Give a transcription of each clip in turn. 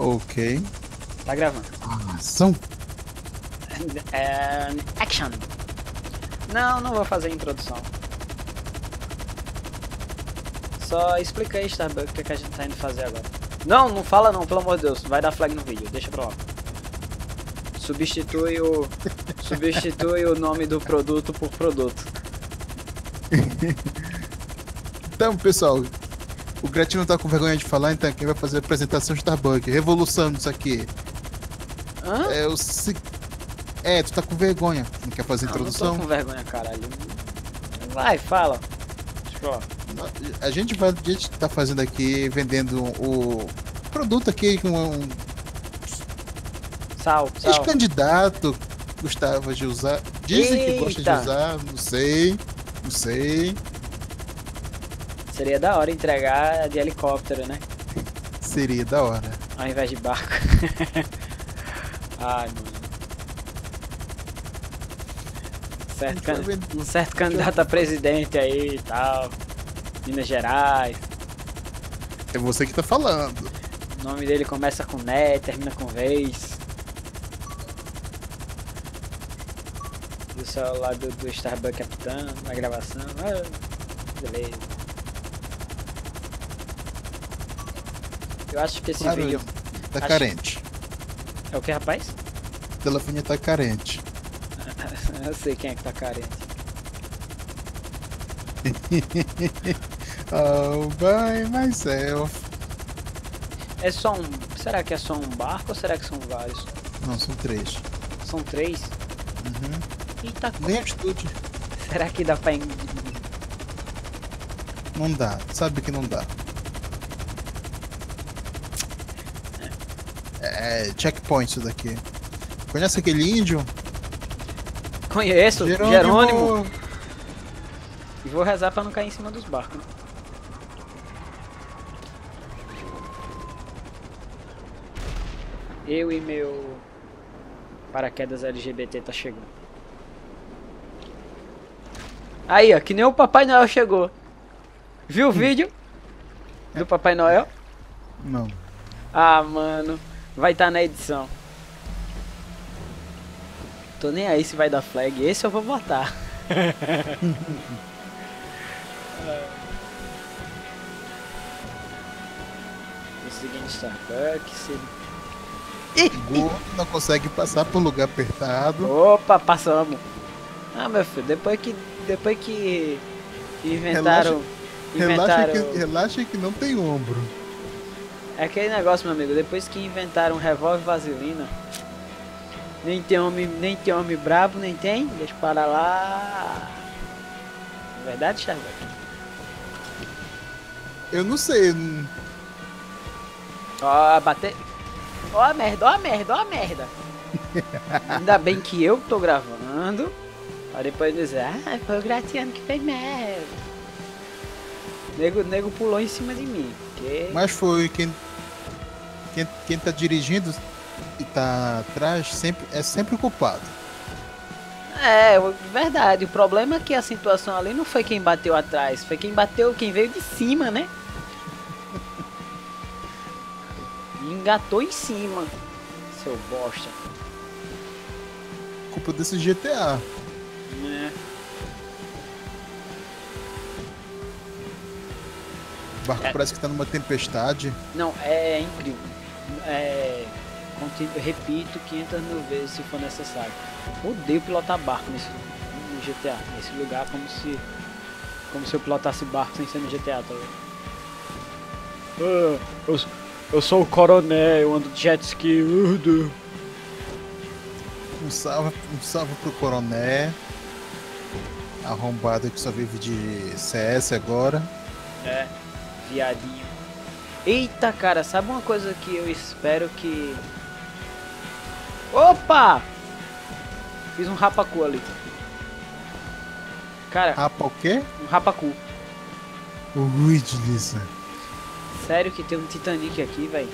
Ok. Tá gravando. Ação. É, action. Não, não vou fazer a introdução. Só explica aí, Starbucks, o que, é que a gente tá indo fazer agora. Não, não fala não, pelo amor de Deus. Vai dar flag no vídeo, deixa pra lá. Substitui o. substitui o nome do produto por produto. Então, pessoal, o Gratino tá com vergonha de falar, então quem vai fazer a apresentação de Starbucks? Revolução disso aqui. Hã? É o se... É, tu tá com vergonha. Não quer fazer Não, não introdução? tô com vergonha, caralho. Vai, fala. A gente vai. A gente tá fazendo aqui, vendendo o produto aqui com um Sal, sal. ex-candidato gostava de usar. Dizem que gosta de Eita. usar, não sei. Não sei. Seria da hora entregar de helicóptero, né? Seria da hora. Ao invés de barco. Ai, mano. Certo, can- Um certo candidato a presidente aí e tal. Minas Gerais. É você que tá falando. O nome dele começa com né, termina com vez. E o celular do, do Starbucks apitando na gravação. Ah, beleza. Eu acho que esse Claro, vídeo. Tá Acho- carente. É o que, rapaz? O telefone tá carente. Eu sei quem é que tá carente. oh, by myself. É só um. Será que é só um barco ou será que são vários? Não, são três. São três? Uhum. Eita, Nem atitude. será que dá pra. Não dá. Sabe que não dá. É checkpoint isso daqui. Conhece aquele índio? Conheço, Jerônimo. E vou rezar pra não cair em cima dos barcos. né? Eu e meu paraquedas LGBT tá chegando. Aí, ó, que nem o Papai Noel chegou. Viu o vídeo do Papai Noel? Não. Ah, mano, vai estar na edição. Tô nem aí se vai dar flag. Esse eu vou botar. O seguinte Starbucks. Gordo não consegue passar por lugar apertado. Opa, passamos. Ah, meu filho, depois que depois que inventaram Relaxa inventaram que, relaxa que não tem ombro. É aquele negócio, meu amigo, depois que inventaram revólver vaselina, nem tem homem, nem tem homem brabo, nem tem, deixa para lá. É verdade, Charlie? Eu não sei. Ó, bater. Ó a merda, ó a merda, ó a merda. Ainda bem que eu tô gravando. Pra depois dizer, ah, foi o Gratiano que fez merda. Nego, nego pulou em cima de mim. porque- Mas foi quem, quem. Quem tá dirigindo e tá atrás sempre, é sempre o culpado. É, verdade. O problema é que a situação ali não foi quem bateu atrás, foi quem bateu, quem veio de cima, né? E engatou em cima, seu bosta. Culpa desse GTA. Né? O barco É. parece que tá numa tempestade. Não, é incrível. É. continuo- repito 500 mil vezes se for necessário. Odeio pilotar barco nesse no GTA, nesse lugar como se. Como se eu pilotasse barco sem ser no GTA, tá? Ah, eu, eu sou o coronel, eu ando de jet ski. uh. Um salve, um salve pro coroné. Arrombado que só vive de CS agora. É, viadinho. Eita, cara, sabe uma coisa que eu espero que. Opa! Fiz um rapacu ali. Cara, Rapa o quê? um rapacu. Ui, delícia. Sério que tem um Titanic aqui, velho?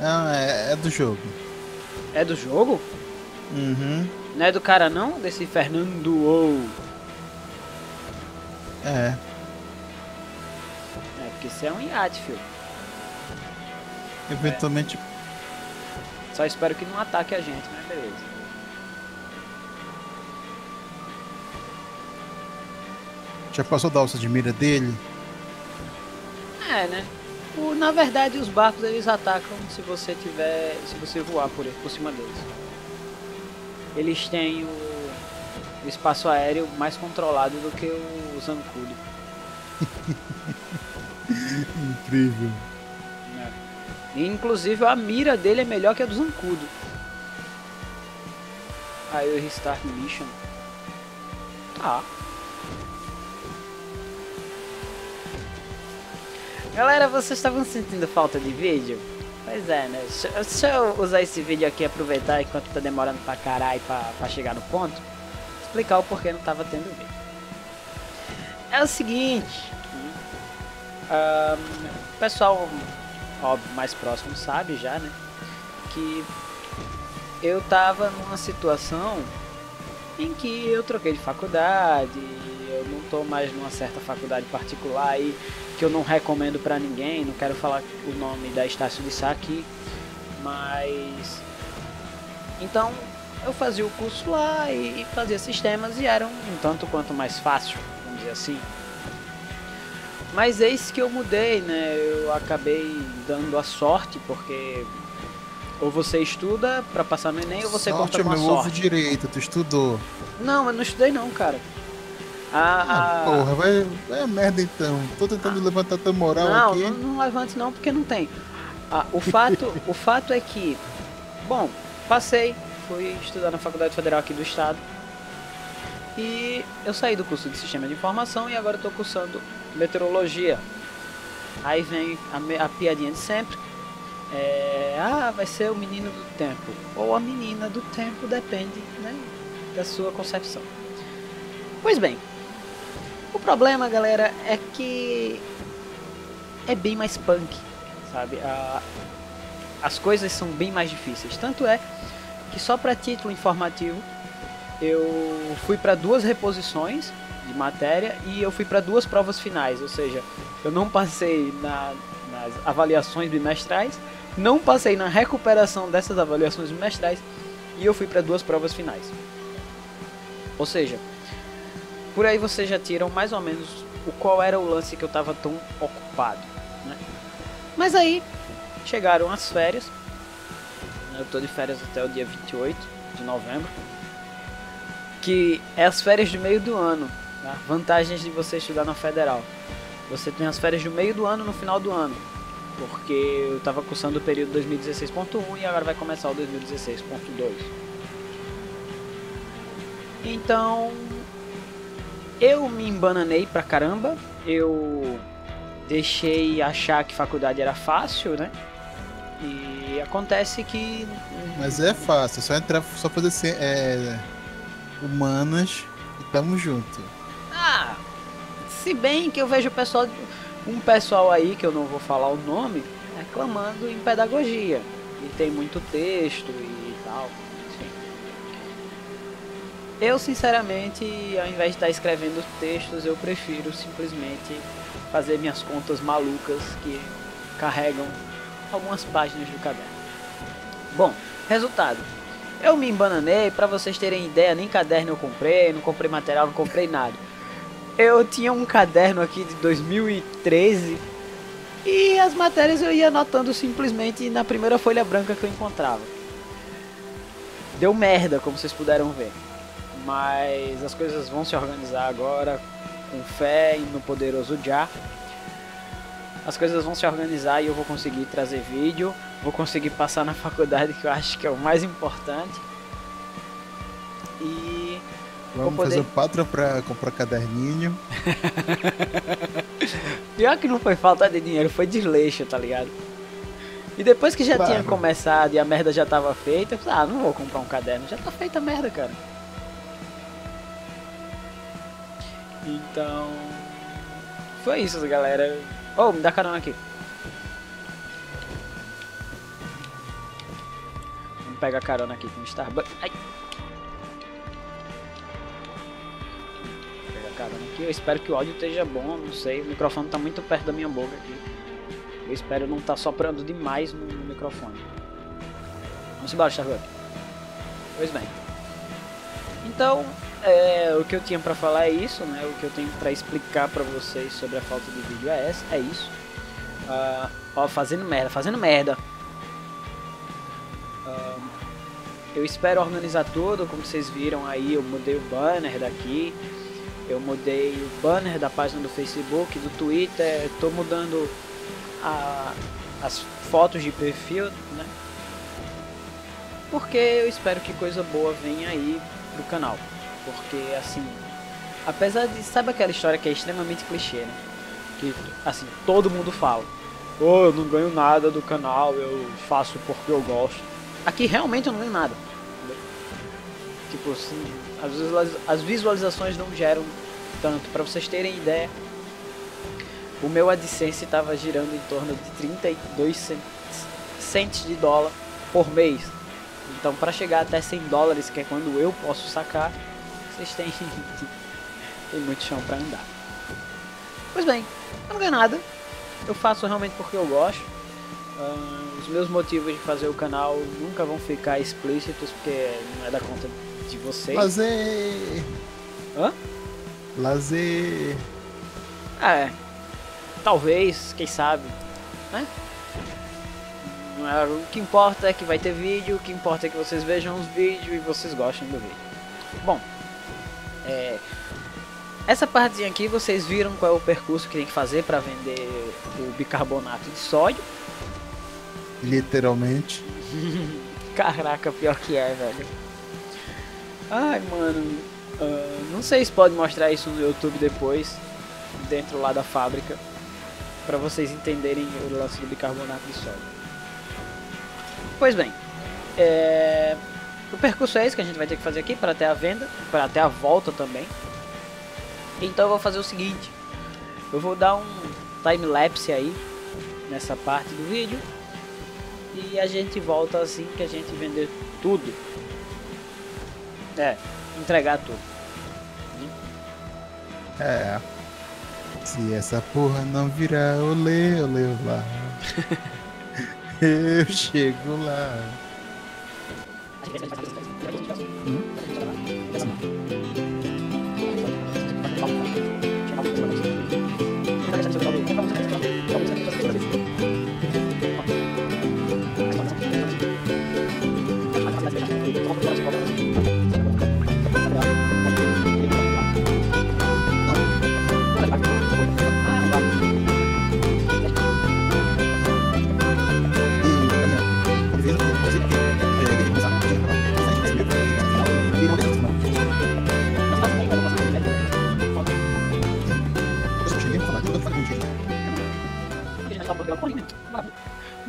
Ah, é, é do jogo. É do jogo? Uhum. Não é do cara não? Desse Fernando ou. É. É, porque isso é um iate, filho. Eventualmente. Só espero que não ataque a gente, né? Beleza. Já passou da alça de mira dele? É, né? O, na verdade, os barcos eles atacam se você tiver, se você voar por, por cima deles. Eles têm o, o espaço aéreo mais controlado do que o Zancudo. Incrível. E, inclusive a mira dele é melhor que a do Zancudo. Aí o Restart Mission. Tá. Galera, vocês estavam sentindo falta de vídeo? Pois é, né? Deixa, eu usar esse vídeo aqui aproveitar enquanto tá demorando pra caralho pra, pra chegar no ponto. Explicar o porquê não tava tendo vídeo. É o seguinte. Um, o pessoal, óbvio, mais próximo sabe já, né? Que eu tava numa situação em que eu troquei de faculdade, eu não tô mais numa certa faculdade particular aí que eu não recomendo para ninguém, não quero falar o nome da Estácio de Sá aqui, mas então eu fazia o curso lá e fazia sistemas e era um tanto quanto mais fácil, vamos dizer assim. Mas eis que eu mudei, né? Eu acabei dando a sorte porque ou você estuda para passar no ENEM ou você sorte conta com a meu sorte. ovo direito, tu estudou. Não, eu não estudei não, cara. A, Ah, porra, vai, vai a merda então. Tô tentando levantar tua moral não, aqui. não, não levante não, porque não tem. Ah, o, fato, o fato é que, bom, passei, fui estudar na Faculdade Federal aqui do Estado. E eu saí do curso de Sistema de Informação e agora estou cursando Meteorologia. Aí vem a, a piadinha de sempre. É, ah, vai ser o menino do tempo. Ou a menina do tempo, depende né, da sua concepção. Pois bem, o problema, galera, é que é bem mais punk, sabe? A- as coisas são bem mais difíceis. Tanto é que só para título informativo eu fui para duas reposições de matéria e eu fui para duas provas finais, ou seja, eu não passei na- nas avaliações bimestrais, não passei na recuperação dessas avaliações bimestrais e eu fui para duas provas finais. Ou seja, por aí vocês já tiram mais ou menos o qual era o lance que eu estava tão ocupado. Né? Mas aí chegaram as férias. Eu tô de férias até o dia 28 de novembro. Que é as férias do meio do ano. Tá? Vantagens de você estudar na federal. Você tem as férias do meio do ano no final do ano. Porque eu estava cursando o período 2016.1 e agora vai começar o 2016.2. Então, eu me embananei pra caramba. Eu deixei achar que faculdade era fácil, né? E acontece que. Mas é fácil, é só entrar, só fazer é, humanas e tamo junto. Ah, se bem que eu vejo pessoal, um pessoal aí que eu não vou falar o nome, reclamando em pedagogia. E tem muito texto e tal. Eu, sinceramente, ao invés de estar escrevendo textos, eu prefiro simplesmente fazer minhas contas malucas que carregam algumas páginas do caderno. Bom, resultado. Eu me embananei, pra vocês terem ideia, nem caderno eu comprei, não comprei material, não comprei nada. Eu tinha um caderno aqui de 2013 e as matérias eu ia anotando simplesmente na primeira folha branca que eu encontrava. Deu merda, como vocês puderam ver. Mas as coisas vão se organizar agora com fé no poderoso Já. As coisas vão se organizar e eu vou conseguir trazer vídeo, vou conseguir passar na faculdade que eu acho que é o mais importante. E Vamos poder- fazer Patreon pra comprar caderninho. Pior que não foi falta de dinheiro, foi desleixo, tá ligado? E depois que já Claro. tinha começado e a merda já tava feita, eu falei, ah, não vou comprar um caderno, já tá feita a merda, cara. Então. Foi isso, galera. Oh, me dá carona aqui. Pegar carona aqui com o Starbucks. Ai. Pegar carona aqui. Eu espero que o áudio esteja bom, não sei. O microfone tá muito perto da minha boca aqui. Eu espero não estar tá soprando demais no, microfone. Vamos embora, Starbuck. Pois bem. Então, é, o que eu tinha para falar é isso, né? O que eu tenho para explicar para vocês sobre a falta de vídeo é, essa, é isso. Uh, ó, fazendo merda, fazendo merda. Eu espero organizar tudo, como vocês viram aí, eu mudei o banner daqui. Eu mudei o banner da página do Facebook, do Twitter, estou mudando a, as fotos de perfil, né? Porque eu espero que coisa boa venha aí pro canal. Porque assim, apesar de. Sabe aquela história que é extremamente clichê, né? Que assim, todo mundo fala. Oh, eu não ganho nada do canal, eu faço porque eu gosto. Aqui realmente eu não ganho nada. Tipo assim, as visualizações não geram tanto. Para vocês terem ideia, o meu AdSense estava girando em torno de 32 centes de dólar por mês. Então, para chegar até 100 dólares, que é quando eu posso sacar, vocês têm, tem muito chão para andar. Pois bem, eu não ganho nada. Eu faço realmente porque eu gosto. Uh, os meus motivos de fazer o canal nunca vão ficar explícitos, porque não é da conta de vocês. Lazer! Hã? Lazer! Ah, é. Talvez, quem sabe, né? É, o que importa é que vai ter vídeo, o que importa é que vocês vejam os vídeos e vocês gostem do vídeo. Bom, é, essa partezinha aqui vocês viram qual é o percurso que tem que fazer para vender o bicarbonato de sódio. Literalmente. Caraca, pior que é, velho. Ai, mano. Uh, não sei se pode mostrar isso no YouTube depois, dentro lá da fábrica, para vocês entenderem o lance do bicarbonato de sódio. Pois bem, é... o percurso é esse que a gente vai ter que fazer aqui para até a venda, para até a volta também. Então eu vou fazer o seguinte, eu vou dar um time lapse aí nessa parte do vídeo e a gente volta assim que a gente vender tudo. É, entregar tudo. É. Se essa porra não virar olê, olê lá. Eu chego lá.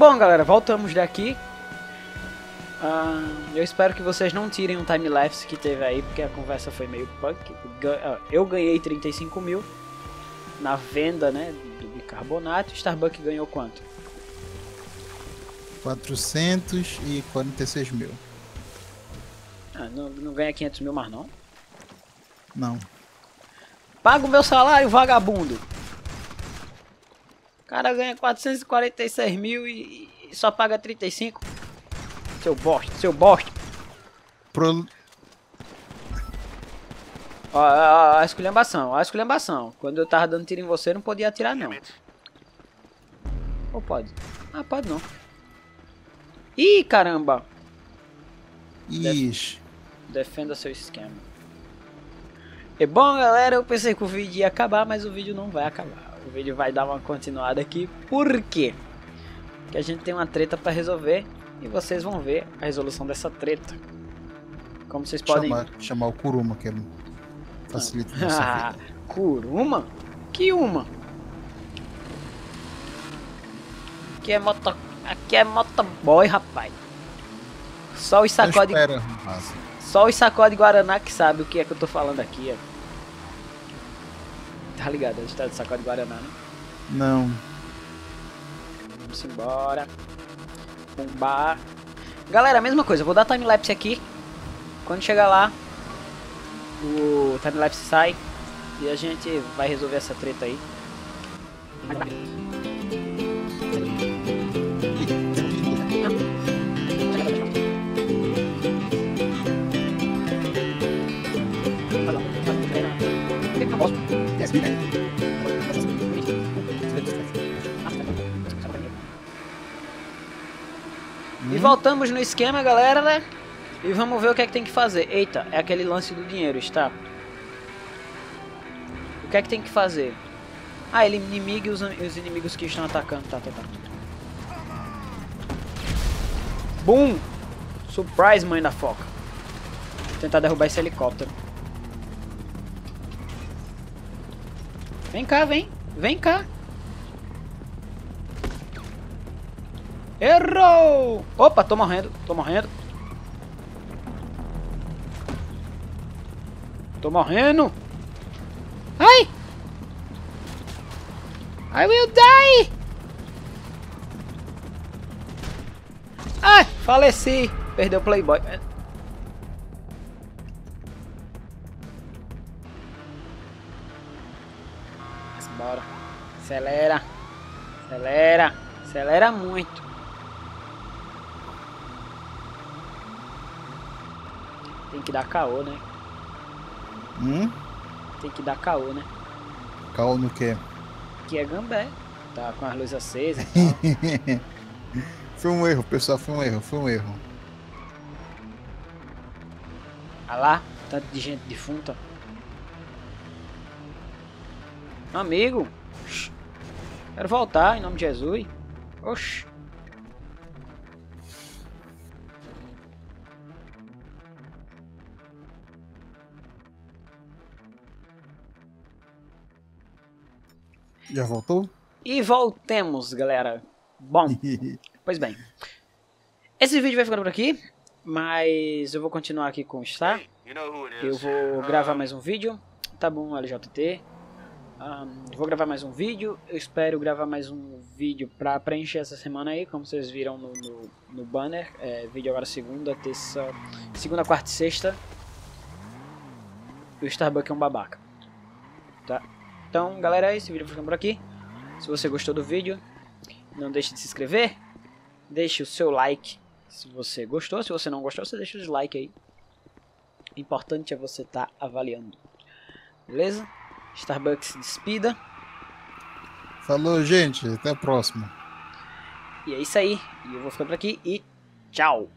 Bom, galera, voltamos daqui. Uh, eu espero que vocês não tirem um time-lapse que teve aí, porque a conversa foi meio punk. Ah, eu ganhei 35 mil na venda né, do bicarbonato. Starbucks ganhou quanto? 446 mil. Ah, não, não ganha 500 mil mais não? Não. Paga o meu salário, vagabundo! Cara ganha 446 mil e, e só paga 35. Seu bosta, seu bosta. Pro... Ó, ó, ó, a esculhambação, ó, a esculhambação. Quando eu tava dando tiro em você, não podia atirar não. Ou pode? Ah, pode não. Ih, caramba. Ixi. Defenda seu esquema. E bom, galera, eu pensei que o vídeo ia acabar, mas o vídeo não vai acabar o vídeo vai dar uma continuada aqui. Por quê? Porque a gente tem uma treta para resolver e vocês vão ver a resolução dessa treta. Como vocês podem... Chamar, chamar o Kuruma, que é facilita ah, Kuruma? Que uma? Aqui é moto... Aqui é motoboy, rapaz. Só os sacode... Só os sacode Guaraná que sabe o que é que eu tô falando aqui, ó. Tá ligado? A gente tá de sacode Guaraná, né? Não. Vamos embora. bar. Galera, mesma coisa. Vou dar timelapse aqui. Quando chegar lá, o timelapse sai. E a gente vai resolver essa treta aí. Voltamos no esquema, galera, né? E vamos ver o que é que tem que fazer. Eita, é aquele lance do dinheiro, está? O que é que tem que fazer? Ah, ele inimiga e os, os inimigos que estão atacando. Tá, tá, tá. Boom! Surprise, mãe da foca. Vou tentar derrubar esse helicóptero. Vem cá, vem. Vem cá. Errou! Opa, tô morrendo, tô morrendo. Tô morrendo. Ai! I will die! Ai, faleci. Perdeu o Playboy. Bora. Acelera. Acelera. Acelera muito. Tem que dar caô, né? Hum? Tem que dar caô, né? Caô no quê? Que é gambé. Tá com as luzes acesas foi um erro, pessoal, foi um erro, foi um erro. Olha lá, tanto de gente defunta. Amigo, quero voltar em nome de Jesus. Oxi. Já voltou? E voltemos, galera. Bom, pois bem. Esse vídeo vai ficando por aqui, mas eu vou continuar aqui com o Star. Eu vou gravar mais um vídeo. Tá bom, LJT. Um, vou gravar mais um vídeo. Eu espero gravar mais um vídeo pra preencher essa semana aí, como vocês viram no, no, no banner. É, vídeo agora segunda, terça, segunda, quarta e sexta. E o Starbucks é um babaca. Tá? Então, galera, esse vídeo ficando por aqui. Se você gostou do vídeo, não deixe de se inscrever. Deixe o seu like se você gostou. Se você não gostou, você deixa o dislike aí. O importante é você estar tá avaliando. Beleza? Starbucks despida. Falou, gente. Até a próxima. E é isso aí. E eu vou ficando por aqui e tchau.